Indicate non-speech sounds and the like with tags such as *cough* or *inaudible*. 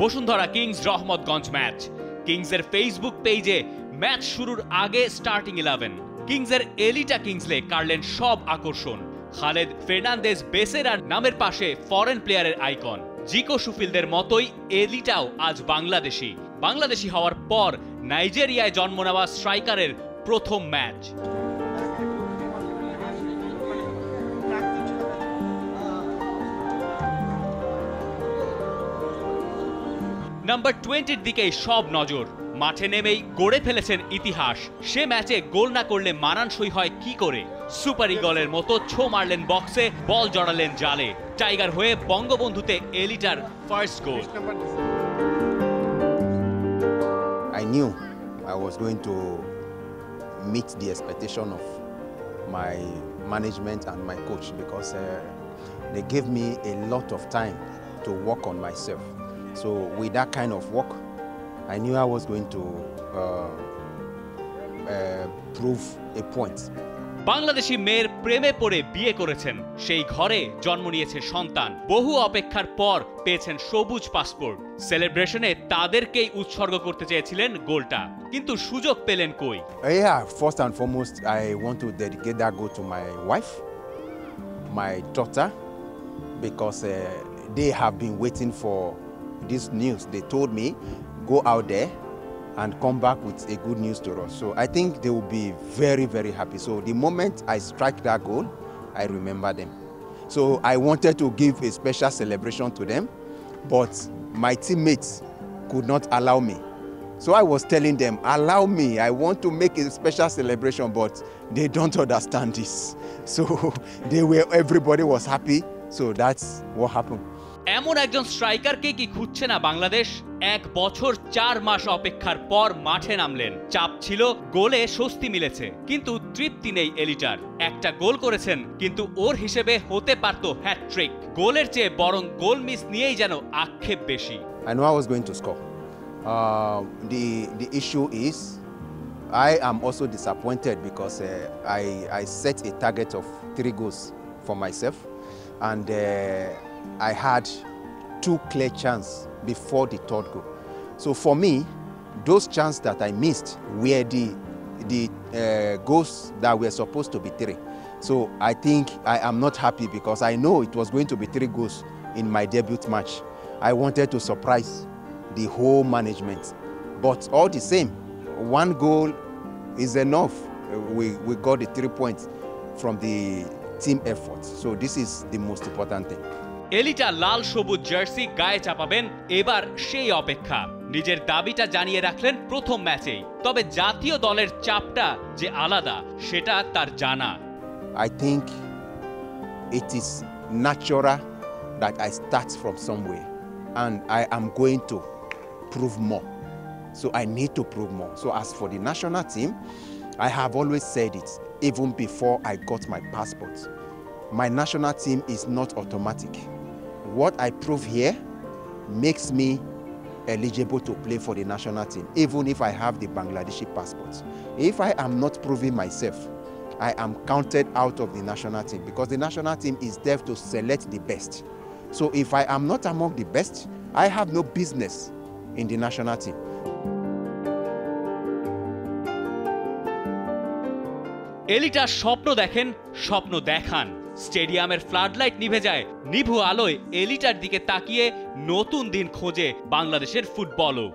Bashundhara kings Rahmatganj match. কিংসের Facebook পেজে match শুরুর আগে স্টার্টিং ইলেভেন কিংসের এলিটা কিংসলে কাড়লেন সব আকর্ষণ। খালেদ ফের্নান্দেজ বেসেরার নামের পাশে ফরেন প্লেয়ারের আইকন জিকো সুফিলদের মতোই এলিটাও আজ বাংলাদেশি। বাংলাদেশি হওয়ার পর নাইজেরিয়ায় জন্ম নেওয়া স্ট্রাইকারের প্রথম ম্যাচ। নাম্বার টোয়েন্টির দিকেই সব নজর মাঠে নেমেই গড়ে ফেলেছেন ইতিহাস সে ম্যাচে গোল না করলে মানানসই হয় কি করে সুপার ইগলের মতো ছো মারলেন বক্সে বল জড়ালেন জালে টাইগার হয়ে বঙ্গবন্ধুতে এলিটার first goal I knew I was going to meet the expectation of my management and my coach because uh, they gave me a lot of time to work on myself. So with that kind of work, I knew I was going to uh, uh, prove a point. Bangladeshi মেয়ের প্রেমে পড়ে বিয়ে করেছেন সেই ঘরে জন্ম নিয়েছে সন্তান বহু অপেক্ষার পর পেয়েছেন সবুজ পাসপোর্ট সেলিব্রেশনে তাদেরকেই উৎসর্গ করতে চেয়েছিলেন গোলটা কিন্তু সুযোগ পেলেন কই Uh, yeah, first and foremost, I want to dedicate that goal to my wife, my daughter, because uh, they have been waiting for this news. They told me, go out there and come back with a good news to us. So I think they will be very, very happy. So the moment I strike that goal, I remember them. So I wanted to give a special celebration to them, but my teammates could not allow me. So I was telling them, allow me, I want to make a special celebration, but they don't understand this. *laughs* So they were, everybody was happy. So that's what happened. এমন একজন স্ট্রাইকারকে কি খুঁজছে না বাংলাদেশ? এক বছর চার মাস অপেক্ষার পর মাঠে নামলেন। চাপ ছিল গোলে স্বস্তি মিলেছে। কিন্তু তৃপ্তি নেই এলিটার। একটা গোল করেছেন কিন্তু ওর হিসেবে হতে পারত হ্যাটট্রিক গোলের চেয়ে বরং গোল মিস নিয়েই যেন আক্ষেপ বেশি। I know I was going to score. Uh, the, the issue is, I am also disappointed because uh, I, I set a target of three goals for and uh, I had two clear chances before the third goal. So for me, those chances that I missed were the, the uh, goals that were supposed to be three. So I think I am not happy because I know it was going to be three goals in my debut match. I wanted to surprise the whole management. But all the same, one goal is enough. We, we got the three points from the team effort. So this is the most important thing. Elita লাল সবুজ jersey গায়ে চাপাবেন এবার সেই অপেক্ষা নিজের দাবিটা জানিয়ে রাখলেন প্রথম ম্যাচেই তবে জাতীয় দলের চাপটা যে আলাদা সেটা তার জানা I think it is natural that I start from somewhere and I am going to prove more. So I need to prove more. So as for the national team, I have always said it even before I got my passport. My national team is not automatic. What I prove here makes me eligible to play for the national team, even if I have the Bangladeshi passport. If I am not proving myself, I am counted out of the national team because the national team is there to select the best. So if I am not among the best, I have no business in the national team. Elita স্বপ্ন দেখেন স্বপ্ন দেখান স্টেডিয়ামের floodlight নিভে যায়। নিভু আলোয় এলিটার দিকে তাকিয়ে নতুন দিন খোঁজে বাংলাদেশের ফুটবলও।